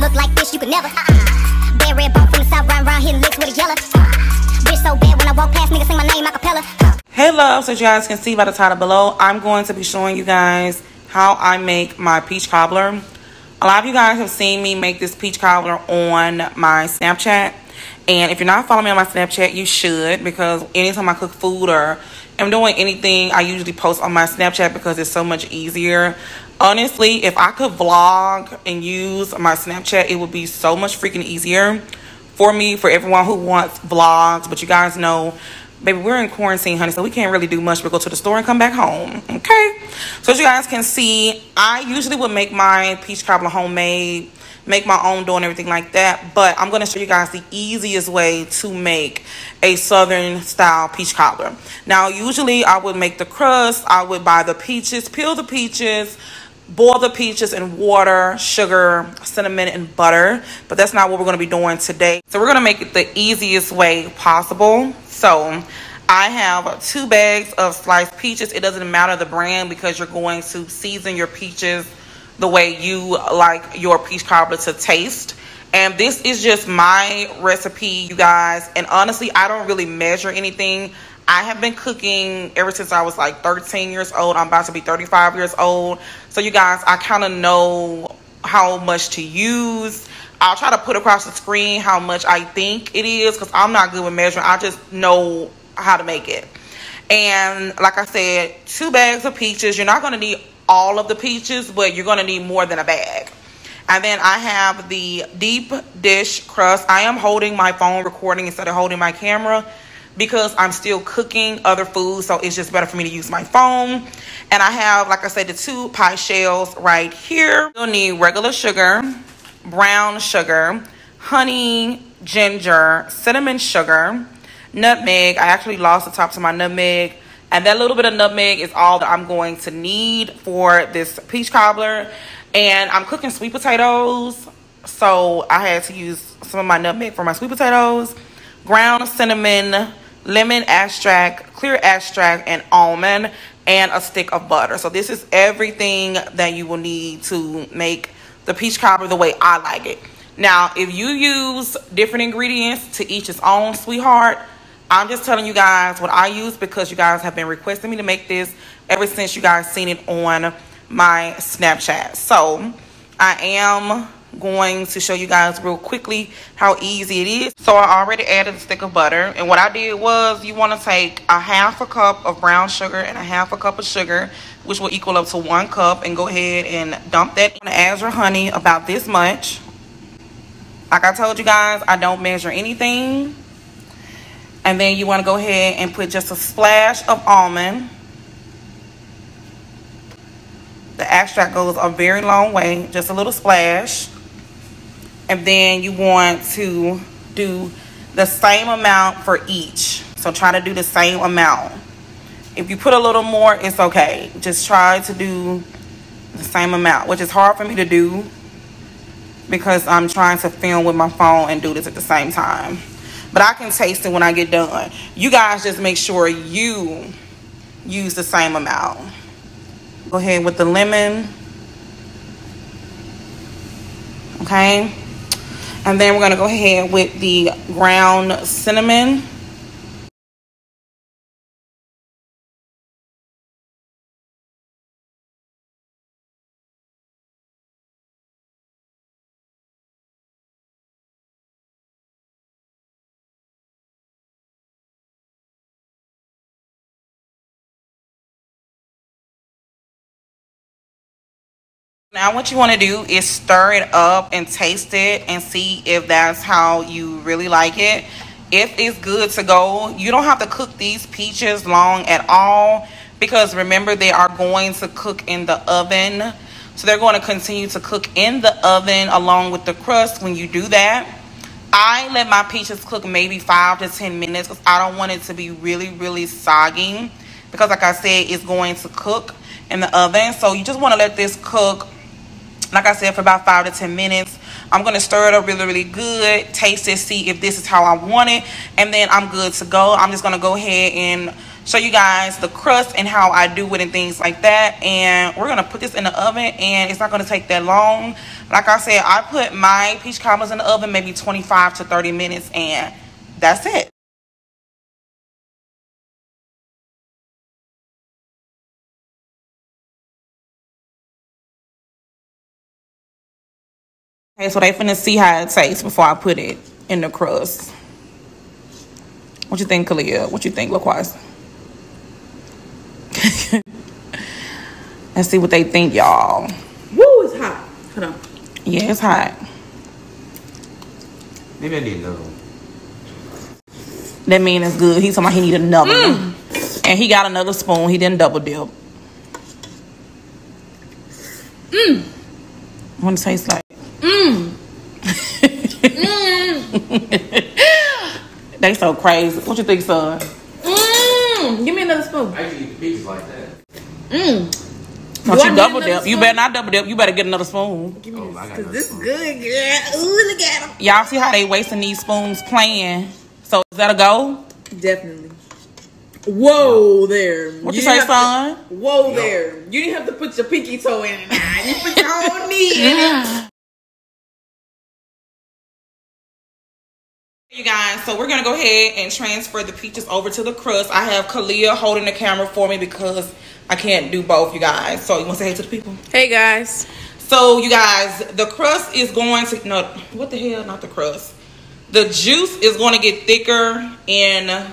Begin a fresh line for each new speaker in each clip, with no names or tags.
look like this, you could never. Uh-uh. Bad red bone from the south, round round licks with a yellow. Uh-uh. Bitch so bad when I walk past, niggas sing my name a cappella. Uh-uh.
Hey love, so you guys can see by the title below, I'm going to be showing you guys how I make my peach cobbler. A lot of you guys have seen me make this peach cobbler on my Snapchat. And if you're not following me on my Snapchat, you should because anytime I cook food or am doing anything, I usually post on my Snapchat because it's so much easier. Honestly, if I could vlog and use my Snapchat, it would be so much freaking easier for me, for everyone who wants vlogs. But you guys know baby we're in quarantine honey so we can't really do much but go to the store and come back home okay? So as you guys can see i usually would make my peach cobbler homemade make my own dough and everything like that. But i'm going to show you guys the easiest way to make a southern style peach cobbler. Now usually i would make the crust i would buy the peaches peel the peaches boil the peaches in water, sugar, cinnamon, and butter. But that's not what we're going to be doing today. So we're going to make it the easiest way possible. So I have two bags of sliced peaches. It doesn't matter the brand because you're going to season your peaches the way you like your peach cobbler to taste. And this is just my recipe, you guys. And honestly, I don't really measure anything. I have been cooking ever since I was like 13 years old. I'm about to be 35 years old. So you guys, I kind of know how much to use. I'll try to put across the screen how much I think it is because I'm not good with measuring. I just know how to make it. And like I said, two bags of peaches. You're not going to need all of the peaches, but you're going to need more than a bag. And then I have the deep dish crust. I am holding my phone recording instead of holding my camera because I'm still cooking other foods. So it's just better for me to use my phone. And I have, like I said, the two pie shells right here. You'll need regular sugar, brown sugar, honey, ginger, cinnamon sugar, nutmeg. I actually lost the top to my nutmeg. And that little bit of nutmeg is all that I'm going to need for this peach cobbler. And I'm cooking sweet potatoes. So I had to use some of my nutmeg for my sweet potatoes. Ground cinnamon, lemon extract, clear extract, and almond, and a stick of butter. So this is everything that you will need to make the peach cobbler the way I like it. Now, if you use different ingredients to each its own, sweetheart, I'm just telling you guys what I use because you guys have been requesting me to make this ever since you guys seen it on my Snapchat. So, I am going to show you guys real quickly how easy it is. So I already added a stick of butter. And what I did was you want to take a half a cup of brown sugar and a half a cup of sugar, which will equal up to one cup. And go ahead and dump that in as your honey about this much. Like I told you guys, I don't measure anything. And then you want to go ahead and put just a splash of almond. The extract goes a very long way, just a little splash and then you want to do the same amount for each. So try to do the same amount. If you put a little more it's okay. Just try to do the same amount which is hard for me to do because I'm trying to film with my phone and do this at the same time. But I can taste it when I get done. You guys just make sure you use the same amount. Go ahead with the lemon. Okay and then we're going to go ahead with the ground cinnamon. Now what you want to do is stir it up and taste it and see if that's how you really like it. If it's good to go, you don't have to cook these peaches long at all because remember they are going to cook in the oven. So they're going to continue to cook in the oven along with the crust when you do that. I let my peaches cook maybe 5 to 10 minutes because I don't want it to be really, really soggy. Because like I said, it's going to cook in the oven. So you just want to let this cook like I said, for about five to 10 minutes. I'm going to stir it up really, really good. Taste it, see if this is how I want it. And then I'm good to go. I'm just going to go ahead and show you guys the crust and how I do it and things like that. And we're gonna put this in the oven and it's not gonna take that long. Like I said, I put my peach cobblers in the oven maybe 25 to 30 minutes and that's it. Okay, so they finna see how it tastes before I put it in the crust. What you think, Kalia? What you think, LaQuaz? Let's see what they think, y'all.
Woo, it's hot. Hold on.
Yeah, it's hot.
Maybe I need another one.
That man is good. He's talking about he need another mm. one. And he got another spoon. He didn't double dip. Mmm. What it tastes like?
Mmm.
They so crazy. What you think, son?
Mmm. Give me another spoon.
I can eat the peaches like that.
Mmm.
Don't
Do
you
need
double
another
dip. You better not double dip. You better get another spoon.
Give me
Oh,
this,
I got
cause this
spoon.
good, girl. Ooh, look at him.
Y'all see how they wasting these spoons playing? So is that a go?
Definitely. Whoa there.
What you,
didn't
say,
have to-
son?
Whoa
Yup.
there. You didn't have to put your pinky toe in it. Nah, you put your whole knee in it.
You guys, so we're gonna go ahead and transfer the peaches over to the crust. I have Kalia holding the camera for me because I can't do both, you guys. So you want to say hey to the people?
Hey guys.
So you guys, the crust is going to no, what the hell? Not the crust. The juice is going to get thicker in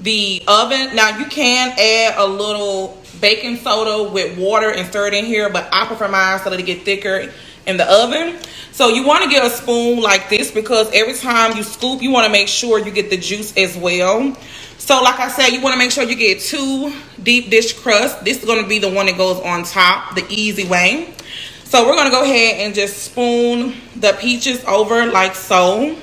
the oven. Now you can add a little baking soda with water and stir it in here, but I prefer mine so that it get thicker in the oven. So you want to get a spoon like this because every time you scoop, you want to make sure you get the juice as well. So like I said, you want to make sure you get two deep dish crust. This is going to be the one that goes on top, the easy way. So we're going to go ahead and just spoon the peaches over like so.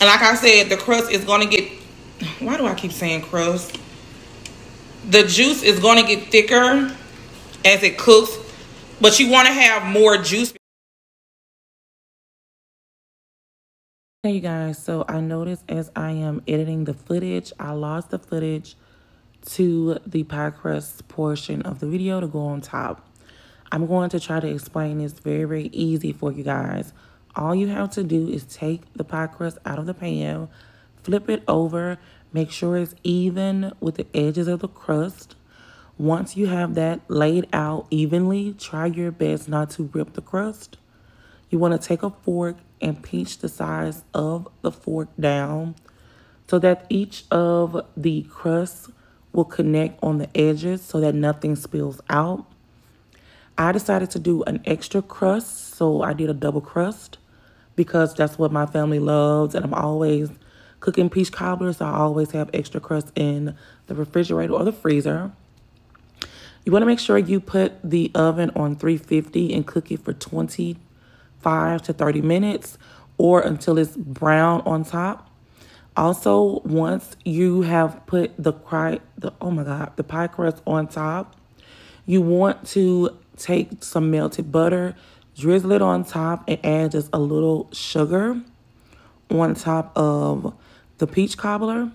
And like I said, the crust is going to get, why do I keep saying crust? The juice is going to get thicker as it cooks, but you want to have more juice. Hey you guys, so I noticed as I am editing the footage, I lost the footage to the pie crust portion of the video to go on top. I'm going to try to explain this very, very easy for you guys. All you have to do is take the pie crust out of the pan, flip it over, make sure it's even with the edges of the crust. Once you have that laid out evenly, try your best not to rip the crust. You want to take a fork and pinch the size of the fork down so that each of the crusts will connect on the edges so that nothing spills out. I decided to do an extra crust, so I did a double crust because that's what my family loves and I'm always cooking peach cobbler, so I always have extra crust in the refrigerator or the freezer. You want to make sure you put the oven on 350 and cook it for 25 to 30 minutes or until it's brown on top. Also, once you have put the cry, the oh my god, the pie crust on top, you want to take some melted butter, drizzle it on top, and add just a little sugar on top of the peach cobbler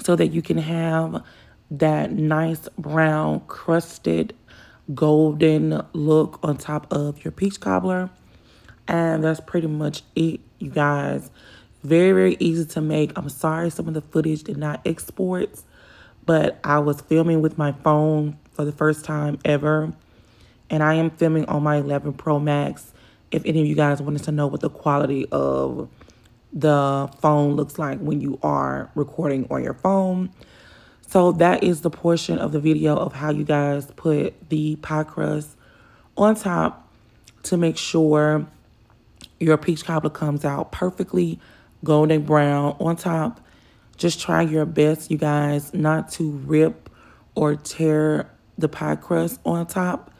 so that you can have that nice brown crusted golden look on top of your peach cobbler. And that's pretty much it you guys. Very very easy to make. I'm sorry some of the footage did not export but i was filming with my phone for the first time ever. And i am filming on my 11 pro max. If any of you guys wanted to know what the quality of the phone looks like when you are recording on your phone so that is the portion of the video of how you guys put the pie crust on top to make sure your peach cobbler comes out perfectly golden brown on top. Just try your best, you guys, not to rip or tear the pie crust on top.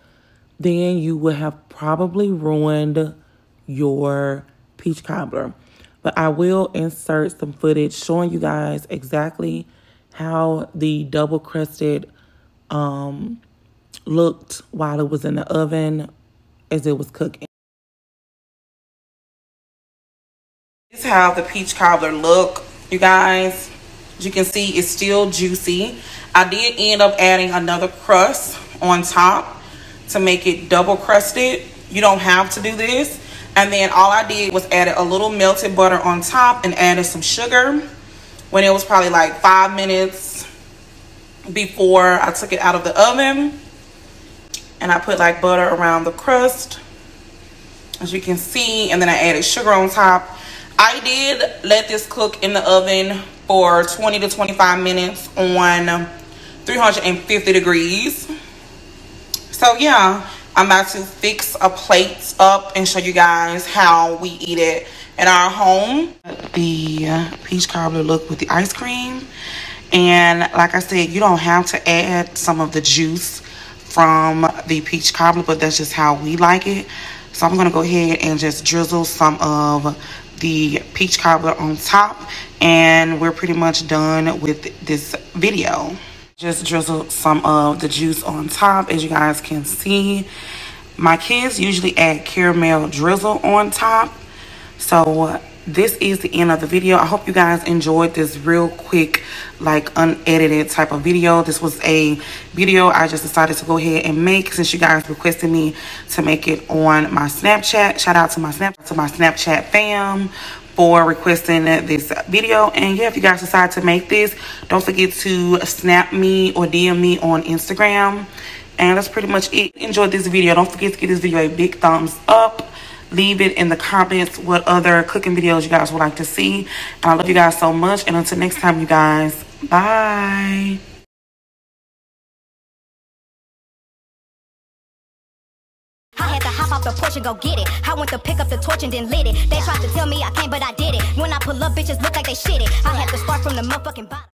Then you will have probably ruined your peach cobbler. But I will insert some footage showing you guys exactly how the double crusted um, looked while it was in the oven as it was cooking. This is how the peach cobbler look, you guys. As you can see, it's still juicy. I did end up adding another crust on top to make it double crusted. You don't have to do this. And then all I did was added a little melted butter on top and added some sugar when it was probably like five minutes before I took it out of the oven. And I put like butter around the crust, as you can see. And then I added sugar on top. I did let this cook in the oven for 20 to 25 minutes on 350 degrees. So yeah, I'm about to fix a plate up and show you guys how we eat it in our home. The uh, peach cobbler look with the ice cream. And like I said, you don't have to add some of the juice from the peach cobbler, but that's just how we like it. So I'm gonna go ahead and just drizzle some of the peach cobbler on top and we're pretty much done with this video. Just drizzle some of the juice on top as you guys can see. My kids usually add caramel drizzle on top. So uh, this is the end of the video. I hope you guys enjoyed this real quick like unedited type of video. This was a video i just decided to go ahead and make since you guys requested me to make it on my snapchat. Shout out to my snap to my snapchat fam for requesting this video. And yeah if you guys decide to make this don't forget to snap me or dm me on instagram. And that's pretty much it. Enjoy this video. Don't forget to give this video a big thumbs up leave it in the comments what other cooking videos you guys would like to see and i love you guys so much and until next time you guys bye
the go get it. I went to pick up the torch and then lit it. They tried to tell me I can't, but I did it. When I pull up, bitches look like they shit it. I had to start from the motherfucking.